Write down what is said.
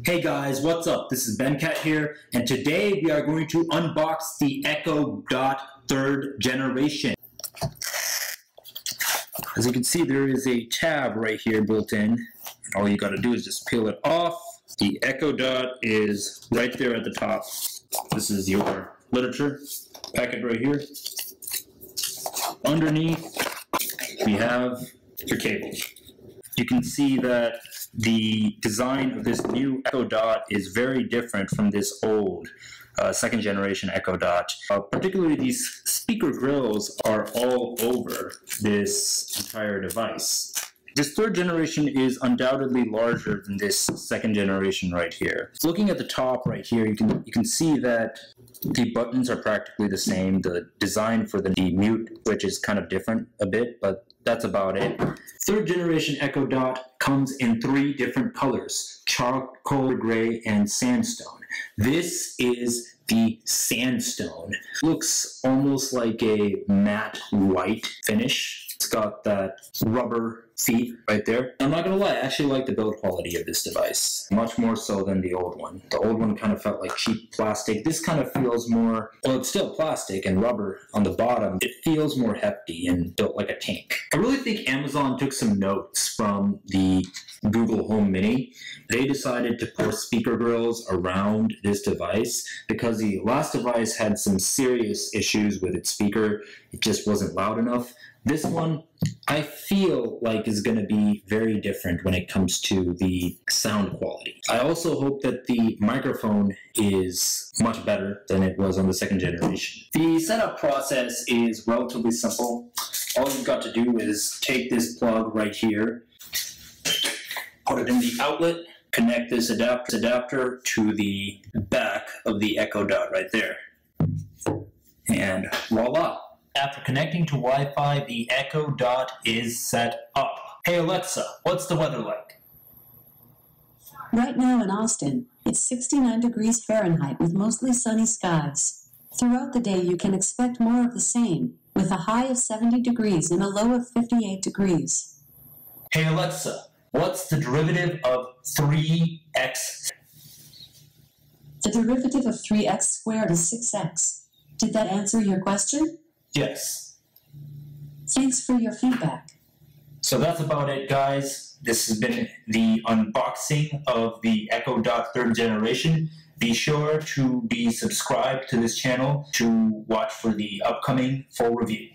Hey guys, what's up? This is Ben Cat here, and today we are going to unbox the Echo Dot third generation. As you can see, there is a tab right here built in. All you gotta do is just peel it off. The Echo Dot is right there at the top. This is your literature packet right here. Underneath, we have your cables. You can see that the design of this new Echo Dot is very different from this old uh, second generation Echo Dot. Uh, particularly these speaker grills are all over this entire device. This third generation is undoubtedly larger than this second generation right here. Looking at the top right here, you can you can see that the buttons are practically the same. The design for the mute which is kind of different a bit, but that's about it. Third generation Echo Dot comes in three different colors, charcoal gray and sandstone. This is the sandstone. Looks almost like a matte white finish. Got that rubber feet right there. I'm not gonna lie, I actually like the build quality of this device, much more so than the old one. The old one kind of felt like cheap plastic. This kind of feels more, well, it's still plastic and rubber on the bottom. It feels more hefty and built like a tank. I really think Amazon took some notes from the Mini. They decided to put speaker grills around this device because the last device had some serious issues with its speaker. It just wasn't loud enough. This one, I feel like is going to be very different when it comes to the sound quality. I also hope that the microphone is much better than it was on the second generation. The setup process is relatively simple. All you've got to do is take this plug right here, put it in the outlet, connect this adapter, adapter to the back of the Echo Dot right there. And voila. After connecting to Wi-Fi, the Echo Dot is set up. Hey Alexa, what's the weather like? Right now in Austin, it's 69 degrees Fahrenheit with mostly sunny skies. Throughout the day, you can expect more of the same, with a high of 70 degrees and a low of 58 degrees. Hey Alexa, what's the derivative of 3x? The derivative of 3x squared is 6x. Did that answer your question? Yes. Thanks for your feedback. So that's about it, guys. This has been the unboxing of the Echo Dot third generation. Be sure to be subscribed to this channel to watch for the upcoming full review.